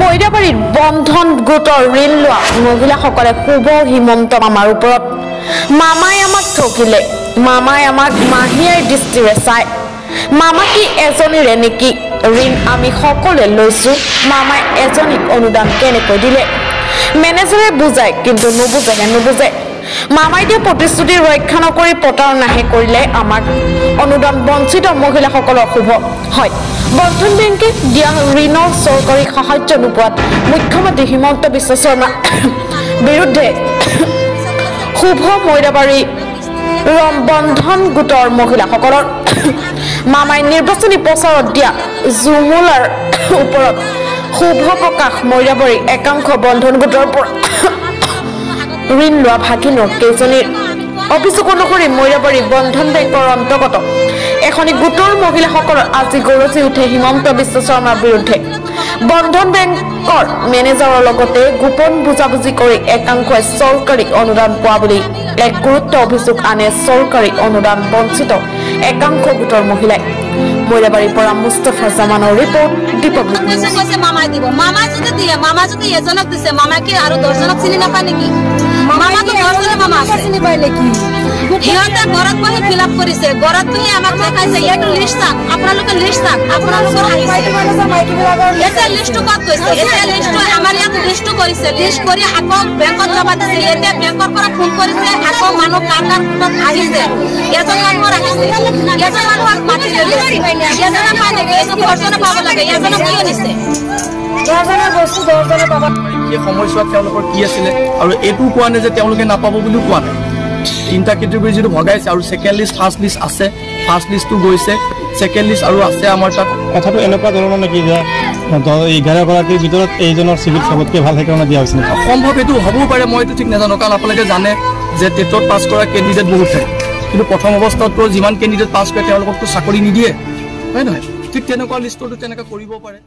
মৈদাবাৰীত বন্ধন গোটৰ ঋণ লোৱা মহিলাসকলে শুভ হিমন্ত মামাৰ ওপৰত। মামাই আমাক ঠকিলে মামাই আমাক মাহীয়াৰ দৃষ্টিৰে চায়। মামা কি এজনীৰে নেকি? ঋণ আমি সকলোৱে লৈছো। মামাই এজনীক অনুদান কেনেকৈ দিলে? মেনেজাৰে বুজায় কিন্তু নুবুজেহে নুবুজে? মামাই দিয়া প্ৰতিশ্ৰুতি ৰক্ষা নকৰি প্ৰতাৰণাহে কৰিলে আমাক। অনুদান বঞ্চিত মহিলাসকলৰ শুভ হয়। বন্ধন বেংকে দিয়া ঋণৰ চৰকাৰী সাহায্য নোপোৱাত মুখ্যমন্ত্ৰী হিমন্ত বিশ্ব শৰ্মা বিৰুদ্ধে শুভ মৈদাবাৰী বন্ধন গোটৰ মহিলাসকলৰ। মামাই নিৰ্বাচনী প্ৰচাৰত দিয়া জুমুলাৰ ওপৰত শুভ প্ৰকাশ। মৈদাবাৰী একাংশ বন্ধন গোটৰ পৰা ঋণ লোৱা ভাগিনৰ কেইজনীৰ অভিযোগ অনুসৰি মৈৰাবাৰী বন্ধন বেংকৰ অন্তৰ্গত। এখনি গোটৰ মহিলাসকলৰ আজি গৰজি উঠে হিমন্ত বিশ্ব শৰ্মাৰ বিৰুদ্ধে। বন্ধন বেংকৰ মেনেজাৰৰ লগতে গোপন বুজাবুজি কৰি একাংশই চৰকাৰী অনুদান পোৱা বুলি এক গুৰুত্ব অভিযোগ আনে চৰকাৰী অনুদান বঞ্চিত একাংশ গোটৰ মহিলাই। মৈৰাবাৰীৰ পৰা মুস্তফা জামানৰ ৰিপৰ্ট দীপক কৈছে কৈছে মামাই দিব। মামাই যদি দিয়ে মামা যদি এজনক দিছে মামাই কি আৰু দহজনক চিনি নাপায় নেকি? মামাতো দহজনে মামা আছে। চিনি পাই নেকি? সিহঁতে ঘৰত বহি ফিল আপ কৰিছে। ঘৰত বহি আমাক দেখাইছে এইটো লিষ্ট চাওক আপোনালোকে লিষ্ট চাওক আপোনালোকৰ আহিছে। মাইকী মানুহ মাইকী বিলাকৰ এতিয়া লিষ্টটো ক'ত গৈছে এতিয়া লিষ্টটো আমাৰ ইয়াত লিষ্টটো কৰিছে। লিষ্ট কৰি আকৌ বেংকত জমা দিছে। এতিয়া বেংকৰ পৰা ফোন কৰিছে আকৌ মানুহ কাৰ কাৰ ফোনত আহিছে। এজন মানুহৰ আহিছে। এজন মানুহক মাতিলে এজনে পায় এইটো দহজনে পাব লাগে। এজনক কিয় দিছে দহজনৰ বস্তু দহজনে পাব। সময়ছোৱাত তেওঁলোকৰ কি আছিলে? আৰু এইটোও কোৱা নাই যে তেওঁলোকে নাপাব বুলিও কোৱা নাই। তিনিটা কেটেগৰী যিটো ভগাইছে আৰু ছেকেণ্ড লিষ্ট ফাৰ্ষ্ট লিষ্ট আছে। ফাৰ্ষ্ট লিষ্টটো গৈছে। ছেকেণ্ড লিষ্ট আৰু আছে আমাৰ তাত। কথাটো এনেকুৱা ধৰণৰ নেকি যে এঘাৰগৰাকীৰ ভিতৰত এইজনৰ চিভিল চবতকৈ ভাল সেইকাৰণে দিয়া হৈছে সম্ভৱ এইটো হ'বও পাৰে মই এইটো ঠিক নাজানো কাৰণ আপোনালোকে জানে যে টেটত পাছ কৰা কেণ্ডিডেট বহুত থাকে। কিন্তু প্ৰথম অৱস্থাততো যিমান কেণ্ডিডেট পাছ কৰে তেওঁলোককতো চাকৰি নিদিয়ে। হয় নহয়? ঠিক তেনেকুৱা লিষ্টতো তেনেকৈ কৰিব পাৰে।